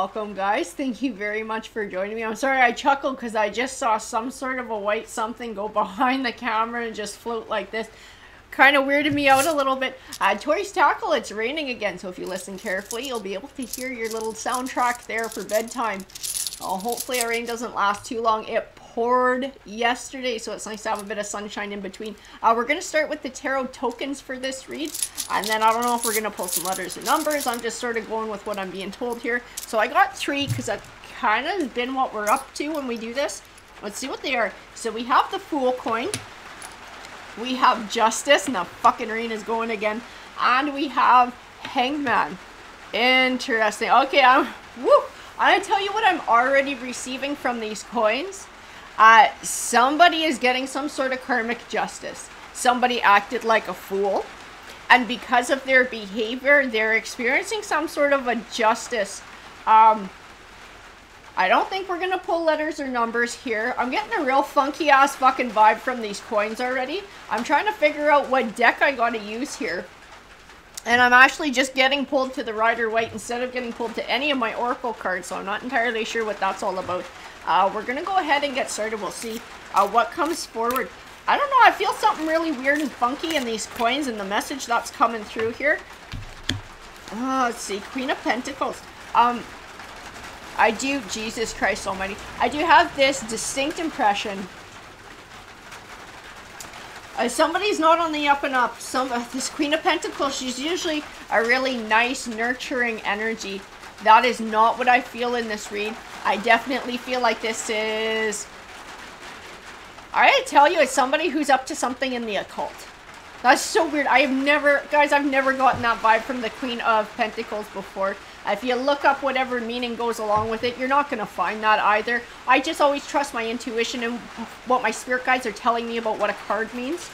welcome, guys. Thank you very much for joining me. I'm sorry I chuckled because I just saw some sort of a white something go behind the camera and just float like this. Kind of weirded me out a little bit. Uh, Tori's Tackle, it's raining again, so if you listen carefully, you'll be able to hear your little soundtrack there for bedtime. Uh, hopefully our rain doesn't last too long. It poured yesterday, so it's nice to have a bit of sunshine in between. Uh, we're going to start with the tarot tokens for this read, and then I don't know if we're going to pull some letters and numbers. I'm just sort of going with what I'm being told here. So I got three, because that kind of been what we're up to when we do this. Let's see what they are. So we have the Fool coin. We have Justice, and the fucking rain is going again. And we have Hangman. Interesting. Okay, I'm... Woo! To tell you what I'm already receiving from these coins. Uh, somebody is getting some sort of karmic justice. Somebody acted like a fool. And because of their behavior, they're experiencing some sort of a justice. Um, I don't think we're going to pull letters or numbers here. I'm getting a real funky ass fucking vibe from these coins already. I'm trying to figure out what deck I got to use here. And I'm actually just getting pulled to the Rider Waite instead of getting pulled to any of my Oracle cards, so I'm not entirely sure what that's all about. Uh, we're going to go ahead and get started. We'll see uh, what comes forward. I don't know, I feel something really weird and funky in these coins and the message that's coming through here. Uh, let's see, Queen of Pentacles. Um, I do, Jesus Christ almighty, I do have this distinct impression uh, somebody's not on the up and up. Some uh, This Queen of Pentacles, she's usually a really nice, nurturing energy. That is not what I feel in this read. I definitely feel like this is... I tell you, it's somebody who's up to something in the occult. That's so weird. I have never... Guys, I've never gotten that vibe from the Queen of Pentacles before. If you look up whatever meaning goes along with it, you're not going to find that either. I just always trust my intuition and what my spirit guides are telling me about what a card means.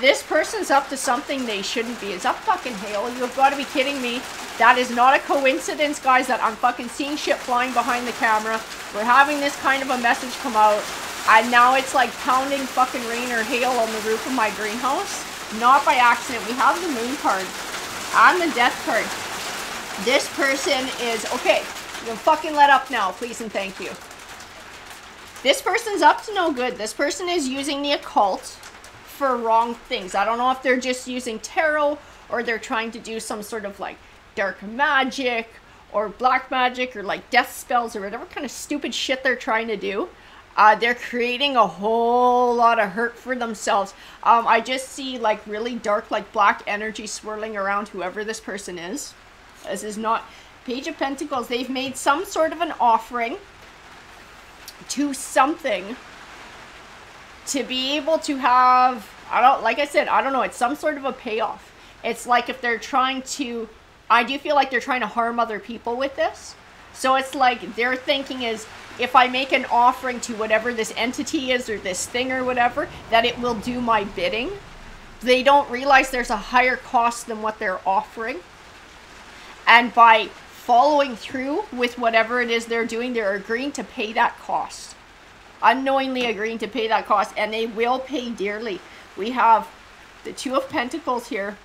This person's up to something they shouldn't be. Is that fucking hail? You've got to be kidding me. That is not a coincidence, guys, that I'm fucking seeing shit flying behind the camera. We're having this kind of a message come out. And now it's like pounding fucking rain or hail on the roof of my greenhouse. Not by accident. We have the moon card and the death card. This person is, okay, you can fucking let up now, please and thank you. This person's up to no good. This person is using the occult for wrong things. I don't know if they're just using tarot or they're trying to do some sort of like dark magic or black magic or like death spells or whatever kind of stupid shit they're trying to do. Uh, they're creating a whole lot of hurt for themselves. Um, I just see like really dark, like black energy swirling around whoever this person is. This is not Page of Pentacles. They've made some sort of an offering to something to be able to have, I don't, like I said, I don't know, it's some sort of a payoff. It's like if they're trying to, I do feel like they're trying to harm other people with this. So it's like their thinking is, if I make an offering to whatever this entity is or this thing or whatever, that it will do my bidding. They don't realize there's a higher cost than what they're offering. And by following through with whatever it is they're doing, they're agreeing to pay that cost. Unknowingly agreeing to pay that cost, and they will pay dearly. We have the Two of Pentacles here,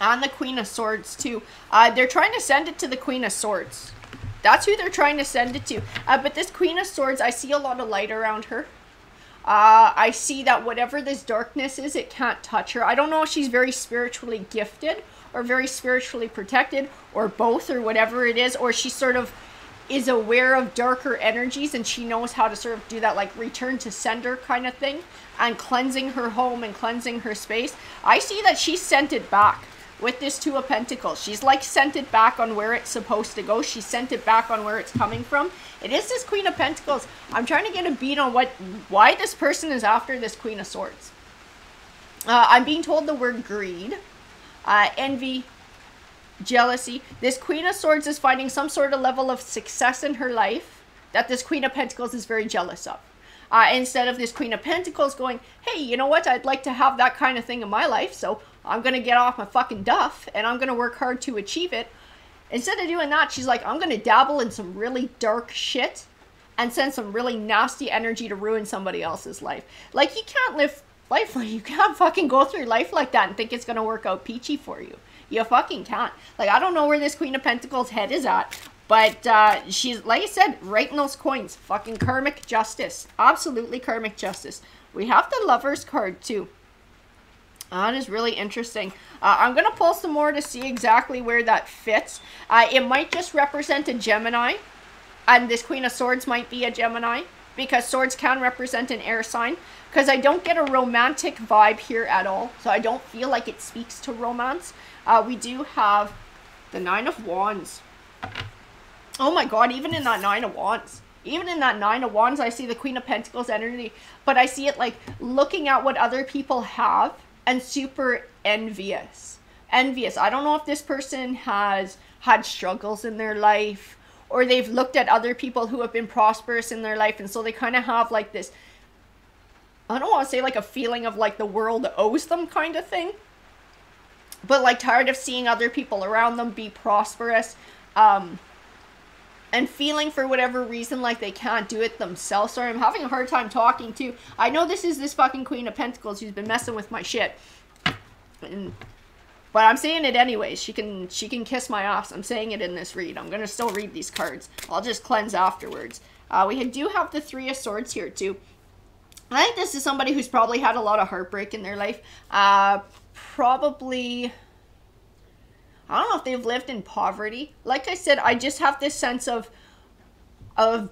and the Queen of Swords too. Uh, they're trying to send it to the Queen of Swords. That's who they're trying to send it to. Uh, but this Queen of Swords, I see a lot of light around her. Uh, I see that whatever this darkness is, it can't touch her. I don't know if she's very spiritually gifted or very spiritually protected or both or whatever it is or she's sort of is aware of darker energies and she knows how to sort of do that like return to sender kind of thing and cleansing her home and cleansing her space. I see that she sent it back with this two of pentacles. She's like sent it back on where it's supposed to go. She sent it back on where it's coming from. It is this queen of pentacles. I'm trying to get a beat on what why this person is after this queen of swords. Uh, i'm being told the word greed uh, envy, jealousy. This Queen of Swords is finding some sort of level of success in her life that this Queen of Pentacles is very jealous of. Uh, instead of this Queen of Pentacles going, hey, you know what? I'd like to have that kind of thing in my life, so I'm going to get off my fucking duff and I'm going to work hard to achieve it. Instead of doing that, she's like, I'm going to dabble in some really dark shit and send some really nasty energy to ruin somebody else's life. Like, you can't live life. like You can't fucking go through life like that and think it's gonna work out peachy for you. You fucking can't. Like, I don't know where this Queen of Pentacles head is at. But uh, she's, like I said, writing those coins. Fucking karmic justice. Absolutely karmic justice. We have the lover's card too. That is really interesting. Uh, I'm going to pull some more to see exactly where that fits. Uh, it might just represent a Gemini. And this Queen of Swords might be a Gemini. Because swords can represent an air sign. Because I don't get a romantic vibe here at all. So I don't feel like it speaks to romance. Uh, we do have the Nine of Wands. Oh my god, even in that Nine of Wands. Even in that Nine of Wands, I see the Queen of Pentacles energy. But I see it like looking at what other people have and super envious. Envious. I don't know if this person has had struggles in their life or they've looked at other people who have been prosperous in their life and so they kind of have like this I don't want to say like a feeling of like the world owes them kind of thing but like tired of seeing other people around them be prosperous um and feeling for whatever reason like they can't do it themselves. Sorry, I'm having a hard time talking too. I know this is this fucking Queen of Pentacles who's been messing with my shit. And, but I'm saying it anyways. She can she can kiss my ass. I'm saying it in this read. I'm gonna still read these cards. I'll just cleanse afterwards. Uh, we do have the Three of Swords here too. I think this is somebody who's probably had a lot of heartbreak in their life. Uh, probably I don't know if they've lived in poverty. Like I said, I just have this sense of of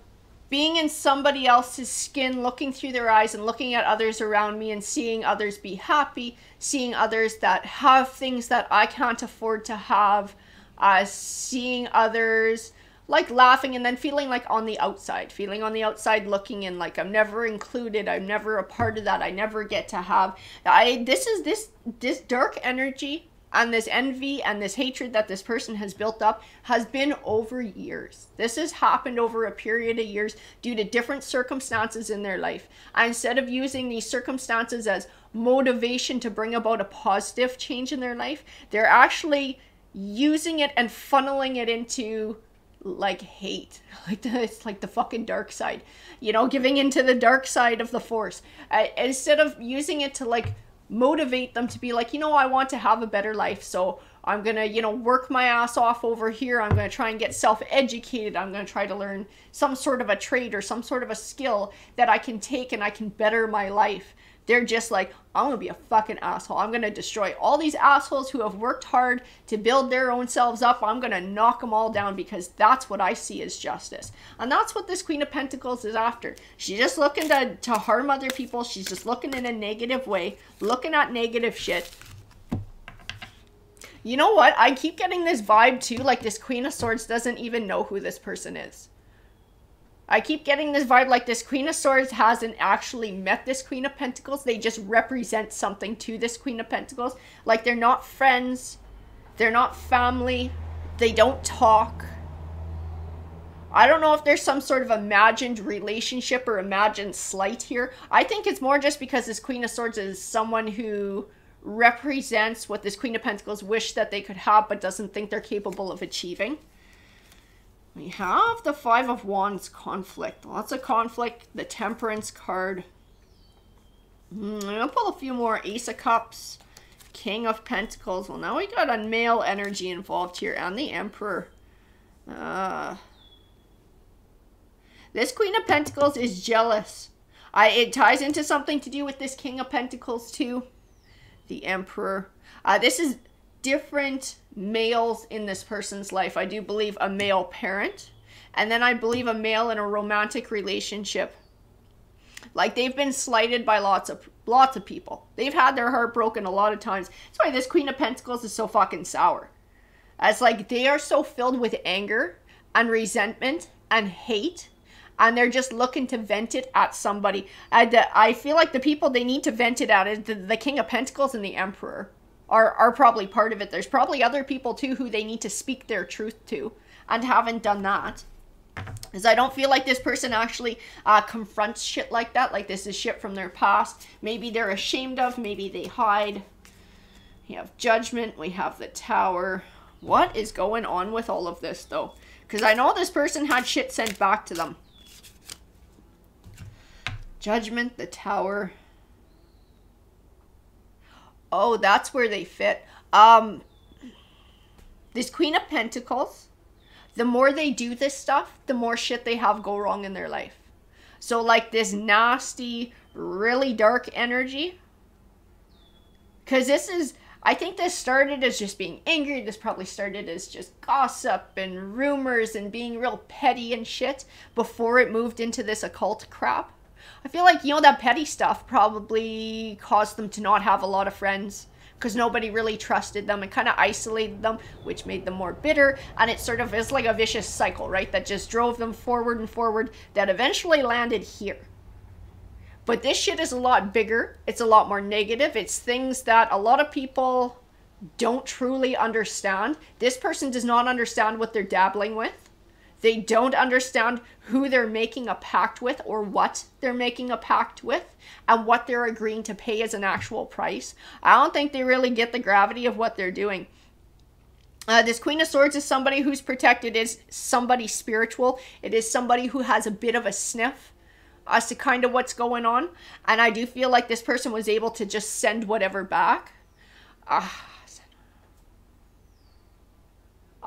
being in somebody else's skin, looking through their eyes and looking at others around me and seeing others be happy, seeing others that have things that I can't afford to have, uh, seeing others like laughing and then feeling like on the outside, feeling on the outside looking in like I'm never included, I'm never a part of that, I never get to have. I this is this this dark energy and this envy and this hatred that this person has built up has been over years. This has happened over a period of years due to different circumstances in their life. And instead of using these circumstances as motivation to bring about a positive change in their life, they're actually using it and funneling it into like hate like the, it's like the fucking dark side you know giving into the dark side of the force uh, instead of using it to like motivate them to be like, you know, I want to have a better life. So I'm going to, you know, work my ass off over here. I'm going to try and get self educated. I'm going to try to learn some sort of a trade or some sort of a skill that I can take and I can better my life. They're just like, I'm gonna be a fucking asshole. I'm gonna destroy all these assholes who have worked hard to build their own selves up. I'm gonna knock them all down because that's what I see as justice. And that's what this Queen of Pentacles is after. She's just looking to, to harm other people. She's just looking in a negative way, looking at negative shit. You know what? I keep getting this vibe too, like this Queen of Swords doesn't even know who this person is. I keep getting this vibe like this Queen of Swords hasn't actually met this Queen of Pentacles. They just represent something to this Queen of Pentacles. Like they're not friends. They're not family. They don't talk. I don't know if there's some sort of imagined relationship or imagined slight here. I think it's more just because this Queen of Swords is someone who represents what this Queen of Pentacles wish that they could have but doesn't think they're capable of achieving. We have the Five of Wands conflict. Lots of conflict. The Temperance card. Mm, I'm going to pull a few more Ace of Cups. King of Pentacles. Well, now we got a male energy involved here. And the Emperor. Uh, this Queen of Pentacles is jealous. I, it ties into something to do with this King of Pentacles too. The Emperor. Uh, this is different males in this person's life. I do believe a male parent, and then I believe a male in a romantic relationship. Like they've been slighted by lots of lots of people. They've had their heart broken a lot of times. That's why this Queen of Pentacles is so fucking sour. As like they are so filled with anger and resentment and hate and they're just looking to vent it at somebody. I, I feel like the people they need to vent it at is the, the King of Pentacles and the Emperor are, are probably part of it. There's probably other people too who they need to speak their truth to and haven't done that. Because I don't feel like this person actually uh, confronts shit like that. Like this is shit from their past. Maybe they're ashamed of. Maybe they hide. We have judgment. We have the tower. What is going on with all of this though? Because I know this person had shit sent back to them. Judgment, the tower. Oh, that's where they fit. Um, this Queen of Pentacles, the more they do this stuff, the more shit they have go wrong in their life. So, like this nasty, really dark energy. Because this is, I think this started as just being angry. This probably started as just gossip and rumors and being real petty and shit before it moved into this occult crap. I feel like, you know, that petty stuff probably caused them to not have a lot of friends because nobody really trusted them and kind of isolated them, which made them more bitter. And it sort of is like a vicious cycle, right? That just drove them forward and forward that eventually landed here. But this shit is a lot bigger. It's a lot more negative. It's things that a lot of people don't truly understand. This person does not understand what they're dabbling with. They don't understand who they're making a pact with or what they're making a pact with and what they're agreeing to pay as an actual price. I don't think they really get the gravity of what they're doing. Uh, this Queen of Swords is somebody who's protected, is somebody spiritual. It is somebody who has a bit of a sniff as to kind of what's going on. And I do feel like this person was able to just send whatever back. Uh,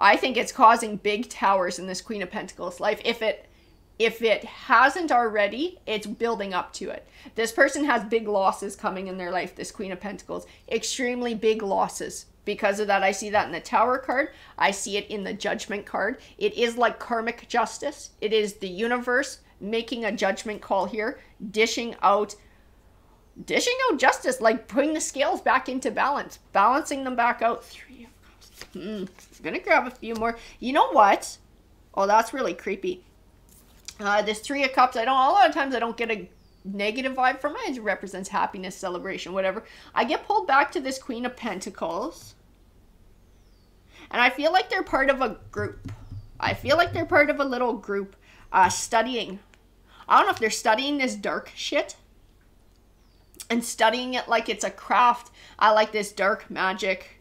I think it's causing big towers in this Queen of Pentacles life. If it if it hasn't already, it's building up to it. This person has big losses coming in their life, this Queen of Pentacles. Extremely big losses. Because of that, I see that in the Tower card. I see it in the Judgment card. It is like karmic justice. It is the universe making a judgment call here, dishing out dishing out justice, like putting the scales back into balance, balancing them back out. Three Mm, gonna grab a few more. You know what? Oh, that's really creepy. Uh, this Three of Cups, I don't, a lot of times I don't get a negative vibe from it. It represents happiness, celebration, whatever. I get pulled back to this Queen of Pentacles. And I feel like they're part of a group. I feel like they're part of a little group uh, studying. I don't know if they're studying this dark shit and studying it like it's a craft. I like this dark magic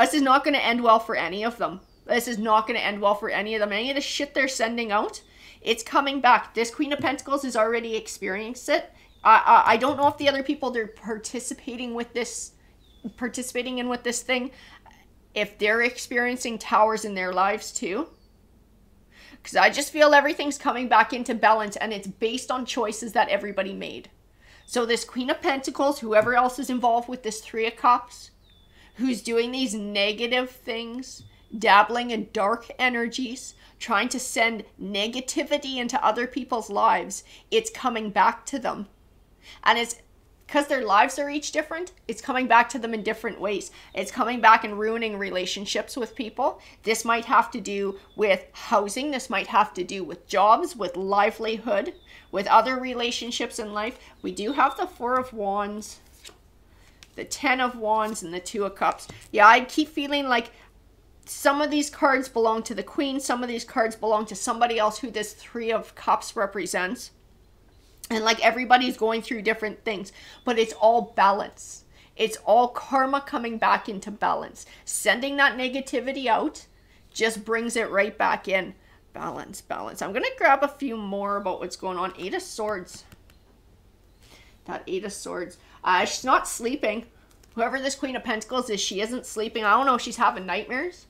this is not going to end well for any of them. This is not going to end well for any of them. Any of the shit they're sending out, it's coming back. This Queen of Pentacles has already experienced it. I, I, I don't know if the other people they're participating with this, participating in with this thing, if they're experiencing towers in their lives too. Because I just feel everything's coming back into balance and it's based on choices that everybody made. So this Queen of Pentacles, whoever else is involved with this Three of Cups, who's doing these negative things, dabbling in dark energies, trying to send negativity into other people's lives, it's coming back to them. And it's because their lives are each different, it's coming back to them in different ways. It's coming back and ruining relationships with people. This might have to do with housing, this might have to do with jobs, with livelihood, with other relationships in life. We do have the Four of Wands the Ten of Wands, and the Two of Cups. Yeah, I keep feeling like some of these cards belong to the Queen, some of these cards belong to somebody else who this Three of Cups represents. And like everybody's going through different things, but it's all balance. It's all karma coming back into balance. Sending that negativity out just brings it right back in. Balance, balance. I'm going to grab a few more about what's going on. Eight of Swords. That Eight of Swords. Uh, she's not sleeping. Whoever this Queen of Pentacles is, she isn't sleeping. I don't know if she's having nightmares.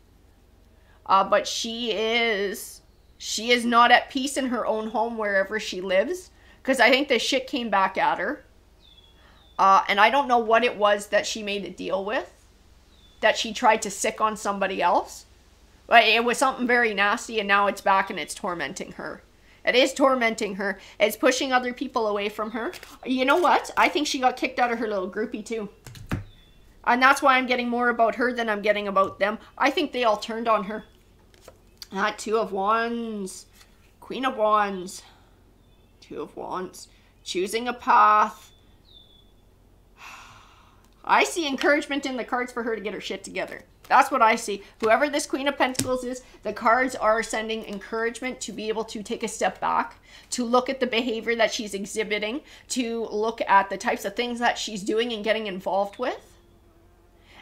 Uh, but she is... She is not at peace in her own home wherever she lives. Because I think this shit came back at her. Uh, and I don't know what it was that she made a deal with. That she tried to sic on somebody else. But it was something very nasty and now it's back and it's tormenting her. It is tormenting her. It's pushing other people away from her. You know what? I think she got kicked out of her little groupie too. And that's why I'm getting more about her than I'm getting about them. I think they all turned on her. Ah, two of wands. Queen of wands. Two of wands. Choosing a path. I see encouragement in the cards for her to get her shit together. That's what I see. Whoever this Queen of Pentacles is, the cards are sending encouragement to be able to take a step back, to look at the behavior that she's exhibiting, to look at the types of things that she's doing and getting involved with,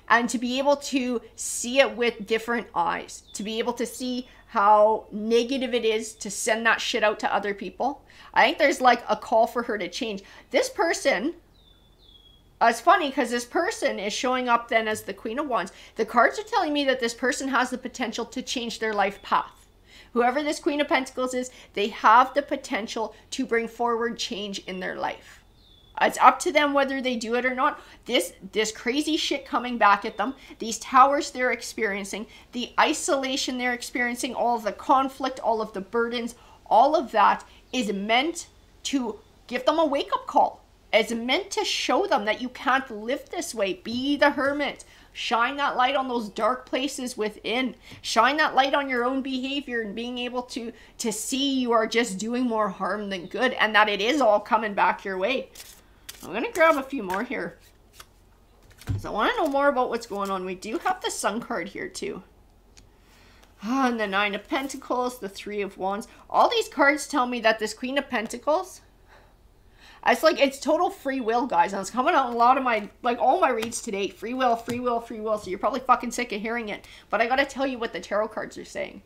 and to be able to see it with different eyes, to be able to see how negative it is to send that shit out to other people. I think there's like a call for her to change. This person uh, it's funny because this person is showing up then as the Queen of Wands. The cards are telling me that this person has the potential to change their life path. Whoever this Queen of Pentacles is, they have the potential to bring forward change in their life. It's up to them whether they do it or not. This this crazy shit coming back at them, these towers they're experiencing, the isolation they're experiencing, all of the conflict, all of the burdens, all of that is meant to give them a wake-up call. It's meant to show them that you can't live this way. Be the hermit. Shine that light on those dark places within. Shine that light on your own behavior and being able to to see you are just doing more harm than good and that it is all coming back your way. I'm going to grab a few more here. Because I want to know more about what's going on. We do have the Sun card here too. Ah, and the Nine of Pentacles, the Three of Wands. All these cards tell me that this Queen of Pentacles, it's like, it's total free will, guys. And it's coming out in a lot of my, like all my reads today. Free will, free will, free will. So you're probably fucking sick of hearing it. But I got to tell you what the tarot cards are saying.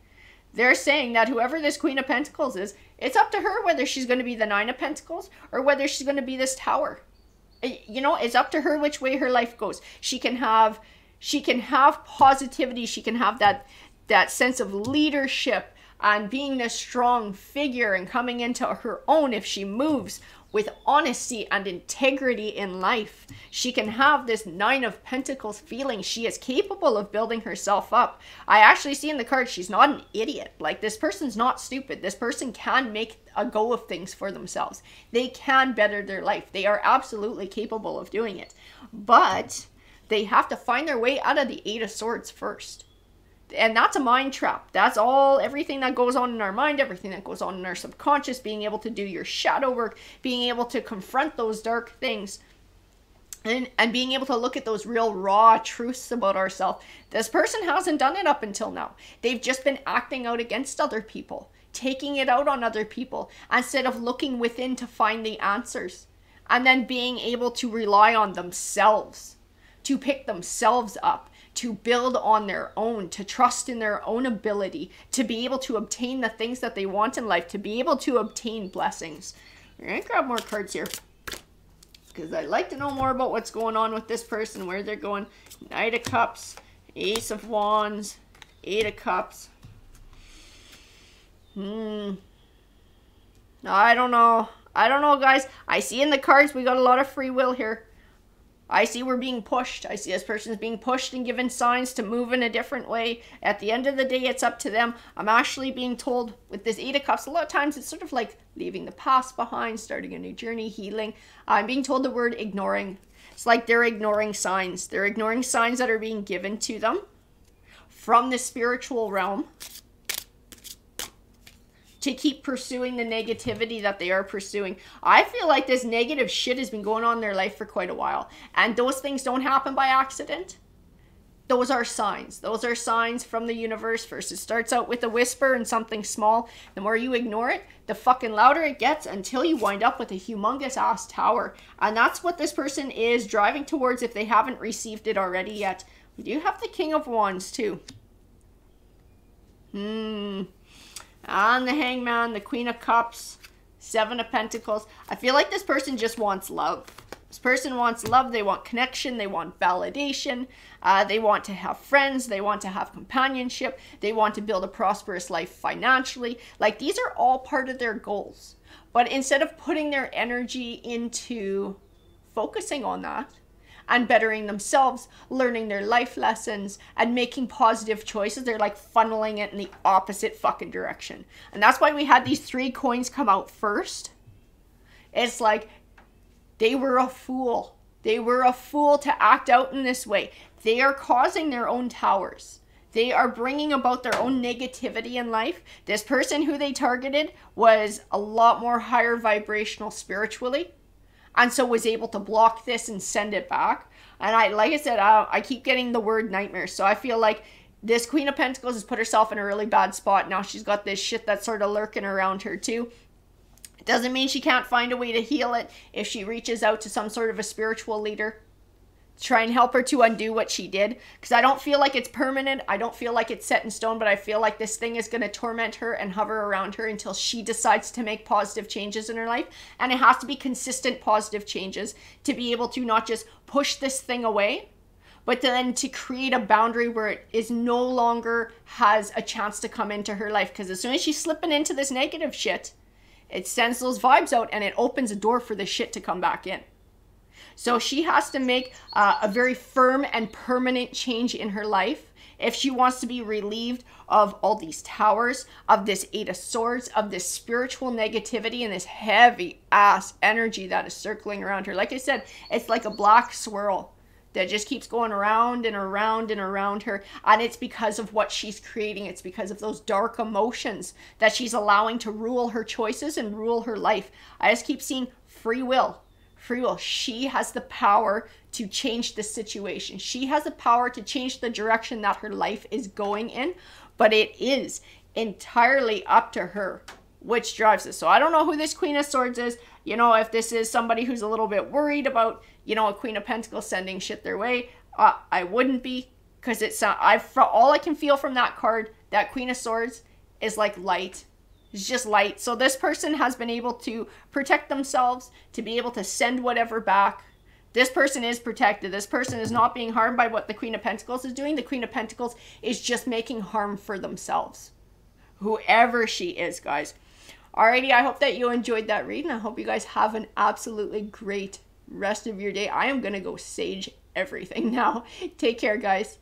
They're saying that whoever this Queen of Pentacles is, it's up to her whether she's going to be the Nine of Pentacles or whether she's going to be this Tower. Eh, you know, it's up to her which way her life goes. She can have she can have positivity, she can have that that sense of leadership and being this strong figure and coming into her own if she moves with honesty and integrity in life. She can have this Nine of Pentacles feeling she is capable of building herself up. I actually see in the card she's not an idiot. Like, this person's not stupid. This person can make a go of things for themselves. They can better their life. They are absolutely capable of doing it. But they have to find their way out of the Eight of Swords first and that's a mind trap. That's all, everything that goes on in our mind, everything that goes on in our subconscious, being able to do your shadow work, being able to confront those dark things, and, and being able to look at those real raw truths about ourselves. This person hasn't done it up until now. They've just been acting out against other people, taking it out on other people, instead of looking within to find the answers, and then being able to rely on themselves, to pick themselves up to build on their own, to trust in their own ability, to be able to obtain the things that they want in life, to be able to obtain blessings. We're to grab more cards here because I'd like to know more about what's going on with this person, where they're going. Knight of Cups, Ace of Wands, Eight of Cups. Hmm. I don't know. I don't know, guys. I see in the cards we got a lot of free will here. I see we're being pushed. I see this person's being pushed and given signs to move in a different way. At the end of the day, it's up to them. I'm actually being told with this Eight of Cups, a lot of times it's sort of like leaving the past behind, starting a new journey, healing. I'm being told the word ignoring. It's like they're ignoring signs. They're ignoring signs that are being given to them from the spiritual realm to keep pursuing the negativity that they are pursuing. I feel like this negative shit has been going on in their life for quite a while. And those things don't happen by accident. Those are signs. Those are signs from the universe first. It starts out with a whisper and something small. The more you ignore it, the fucking louder it gets until you wind up with a humongous ass tower. And that's what this person is driving towards if they haven't received it already yet. We do have the King of Wands too. Hmm and the hangman, the queen of cups, seven of pentacles. I feel like this person just wants love. This person wants love. They want connection. They want validation. Uh, they want to have friends. They want to have companionship. They want to build a prosperous life financially. Like these are all part of their goals. But instead of putting their energy into focusing on that, and bettering themselves, learning their life lessons, and making positive choices. They're like funneling it in the opposite fucking direction. And that's why we had these three coins come out first. It's like they were a fool. They were a fool to act out in this way. They are causing their own towers. They are bringing about their own negativity in life. This person who they targeted was a lot more higher vibrational spiritually and so was able to block this and send it back. And I, like I said, I, I keep getting the word nightmare. So I feel like this Queen of Pentacles has put herself in a really bad spot. Now she's got this shit that's sort of lurking around her too. It doesn't mean she can't find a way to heal it if she reaches out to some sort of a spiritual leader try and help her to undo what she did because I don't feel like it's permanent. I don't feel like it's set in stone, but I feel like this thing is going to torment her and hover around her until she decides to make positive changes in her life. And it has to be consistent positive changes to be able to not just push this thing away, but then to create a boundary where it is no longer has a chance to come into her life. Because as soon as she's slipping into this negative shit, it sends those vibes out and it opens a door for the shit to come back in. So she has to make uh, a very firm and permanent change in her life if she wants to be relieved of all these towers, of this Eight of Swords, of this spiritual negativity and this heavy ass energy that is circling around her. Like I said, it's like a black swirl that just keeps going around and around and around her. And it's because of what she's creating. It's because of those dark emotions that she's allowing to rule her choices and rule her life. I just keep seeing free will. Free will. She has the power to change the situation. She has the power to change the direction that her life is going in, but it is entirely up to her which drives this. So I don't know who this Queen of Swords is. You know, if this is somebody who's a little bit worried about, you know, a Queen of Pentacles sending shit their way, uh, I wouldn't be because it's uh, I for all I can feel from that card, that Queen of Swords is like light. It's just light. So this person has been able to protect themselves, to be able to send whatever back. This person is protected. This person is not being harmed by what the Queen of Pentacles is doing. The Queen of Pentacles is just making harm for themselves. Whoever she is, guys. Alrighty, I hope that you enjoyed that read, and I hope you guys have an absolutely great rest of your day. I am going to go sage everything now. Take care, guys.